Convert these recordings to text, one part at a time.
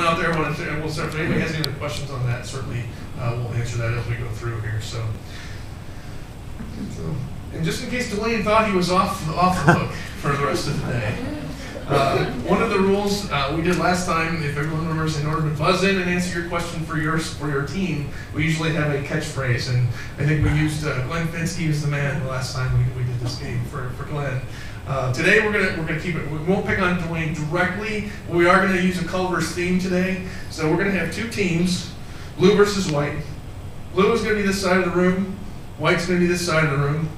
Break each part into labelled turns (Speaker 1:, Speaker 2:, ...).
Speaker 1: out there, one, and we'll start, if anybody has any other questions on that, certainly, uh, we'll answer that as we go through here, so. And just in case Dwayne thought he was off, off the hook for the rest of the day. Uh, one of the rules uh, we did last time, if everyone remembers, in order to buzz in and answer your question for your for your team, we usually have a catchphrase, and I think we used uh, Glenn Finsky as the man the last time we, we did this game for, for Glenn. Uh, today we're gonna we're gonna keep it. We won't pick on Dwayne directly. but We are gonna use a Culver's theme today, so we're gonna have two teams, blue versus white. Blue is gonna be this side of the room. White's gonna be this side of the room.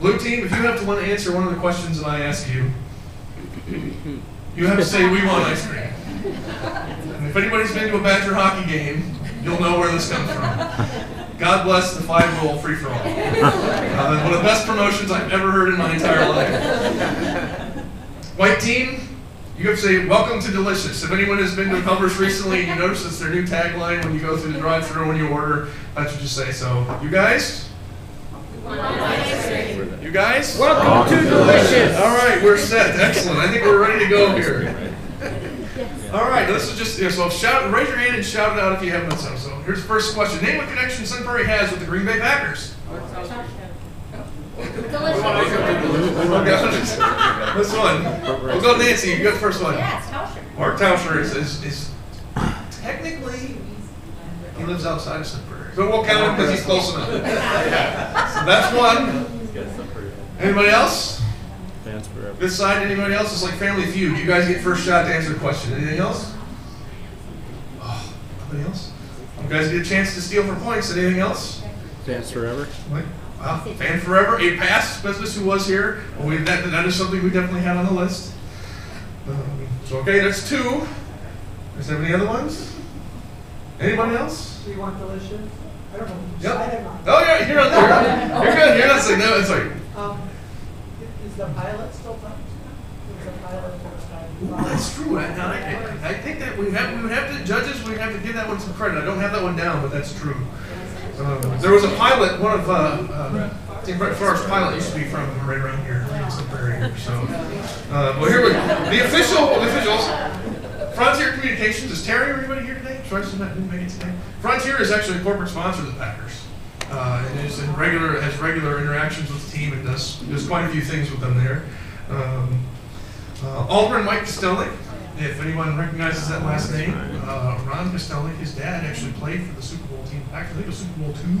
Speaker 1: Blue team, if you have to want to answer one of the questions that I ask you, you have to say, we want ice cream. If anybody's been to a Badger hockey game, you'll know where this comes from. God bless the five goal free for all. Uh, one of the best promotions I've ever heard in my entire life. White team, you have to say, welcome to Delicious. If anyone has been to Culver's recently and you notice it's their new tagline when you go through the drive through when you order, that's what you say. So, you guys? You guys?
Speaker 2: Welcome to Delicious.
Speaker 1: All right, we're set. Excellent. I think we're ready to go here. All right, this is just yeah, so shout, raise your hand and shout it out if you haven't done so. So here's the first question: Name what connection Sun Prairie has with the Green Bay Packers. Delicious. this one. We'll go Nancy. You got the first one.
Speaker 3: Yes, Tauscher.
Speaker 1: Mark Tauscher is, is, is technically he lives outside of Sun Prairie, but we'll count him because he's close enough. So that's one. Anybody else?
Speaker 2: Fans forever.
Speaker 1: This side, anybody else? It's like Family Feud. You guys get first shot to answer the question. Anything else? Oh, nobody else? You guys get a chance to steal for points. Anything else?
Speaker 2: Fans forever.
Speaker 1: Wait, Wow, fan forever, a past business who was here. Well, we, that, that is something we definitely had on the list. Um, so, okay, that's two. Is there any other ones? Anybody else?
Speaker 4: Do you want delicious? I don't know.
Speaker 1: Yep.
Speaker 4: I have mine.
Speaker 1: Oh, yeah, you're on there. You're good. You're not saying no. It's like,
Speaker 4: Um, is the pilot still
Speaker 1: Well, That's true. I, I, I think that we have, we would have to, judges, we have to give that one some credit. I don't have that one down, but that's true. Um, there was a pilot, one of, uh, uh, I think Brett pilot used to be from right around here, area, so. Uh, well, here we, the official, the officials, Frontier Communications, is Terry, everybody here today? Didn't make it today? Frontier is actually a corporate sponsor of the Packers. Uh, and is in regular, has regular interactions with the team and does, does quite a few things with them there. Um, uh, Alderman Mike Kostelnik, if anyone recognizes that last name, uh, Ron Kostelnik, his dad actually played for the Super Bowl team, actually, it was Super Bowl two.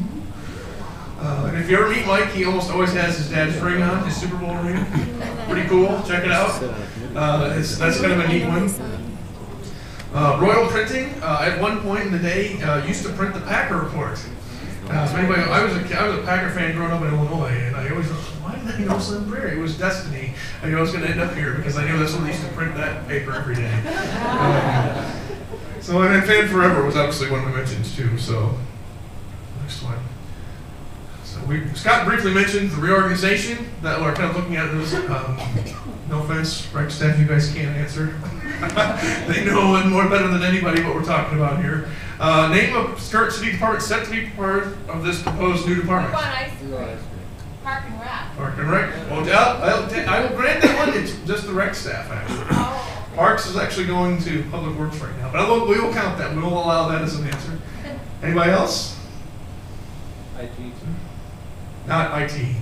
Speaker 1: Uh, and if you ever meet Mike, he almost always has his dad's ring on, his Super Bowl ring. Pretty cool, check it out. Uh, that's kind of a neat one. Uh, Royal Printing, uh, at one point in the day, used to print the Packer Report. Uh, so anybody, I was a, I was a Packer fan growing up in Illinois, and I always thought, why did I know Sun Prairie? It was destiny. I knew I was going to end up here because I knew that's when they used to print that paper every day. Um, so, and then Fan Forever was obviously one we mentioned too. So, next one. So we Scott briefly mentioned the reorganization that we're kind of looking at. This, um, no offense, right staff, you guys can't answer. they know it more better than anybody what we're talking about here. Uh, name of current city department set to be part of this proposed new department.
Speaker 3: want. Park and rec.
Speaker 1: Park and Rec. Well, I'll, I'll I will grant that one. It's just the rec staff actually.
Speaker 3: Oh,
Speaker 1: Parks is actually going to Public Works right now, but I will, we will count that. We will allow that as an answer. Anybody else? Not IT.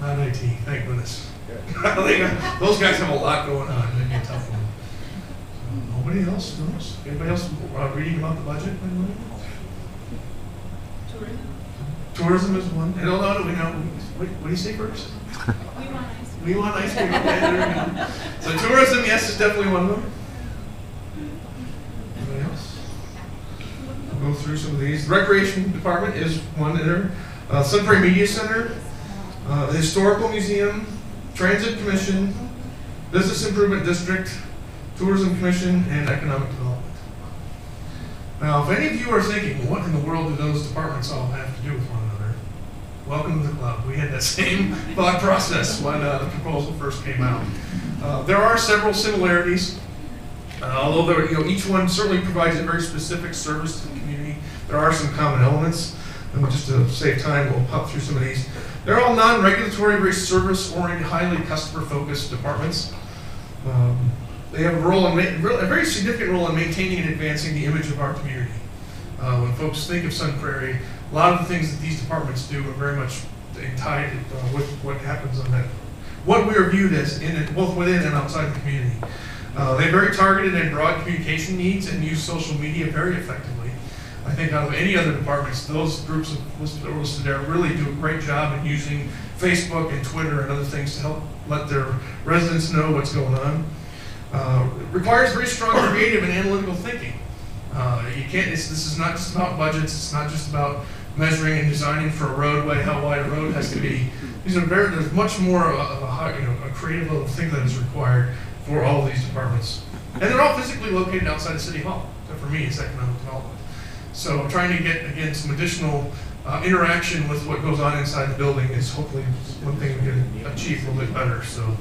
Speaker 1: Not IT. Thank goodness. They Those guys have a lot going on. It'd be a tough one. So, Nobody else knows? Anybody else uh, reading about the budget? by the way? Tourism is one. And hold on, we know. What, what do you say first?
Speaker 3: we want ice cream.
Speaker 1: We want ice cream. Okay, there we go. So tourism, yes, is definitely one of them. Anybody else? We'll go through some of these. Recreation department is one there. Uh, Sun Prairie Media Center, uh, the Historical Museum, Transit Commission, Business Improvement District, Tourism Commission, and Economic Development. Now, if any of you are thinking, what in the world do those departments all have to do with one another? Welcome to the club. We had that same thought process when uh, the proposal first came out. Uh, there are several similarities, uh, although there, you know, each one certainly provides a very specific service to the community. There are some common elements, and just to save time, we'll pop through some of these. They're all non-regulatory, very service-oriented, highly customer-focused departments. Um, they have a role in, a very significant role in maintaining and advancing the image of our community. Uh, when folks think of Sun Prairie, a lot of the things that these departments do are very much tied uh, with what happens on that, what we are viewed as in, it- both within and outside the community. Uh, they're very targeted and broad communication needs and use social media very effectively. Think out of any other departments, those groups of listed, listed there really do a great job in using Facebook and Twitter and other things to help let their residents know what's going on. Uh, requires very strong creative and analytical thinking. Uh, you can't, this is not just about budgets, it's not just about measuring and designing for a roadway, how wide a road has to be. These are very, there's much more of a, you know, a creative little thing that is required for all these departments. And they're all physically located outside of City Hall. For me, it's economic development. So trying to get, again, some additional uh, interaction with what goes on inside the building is hopefully one thing we can achieve a little bit better, so.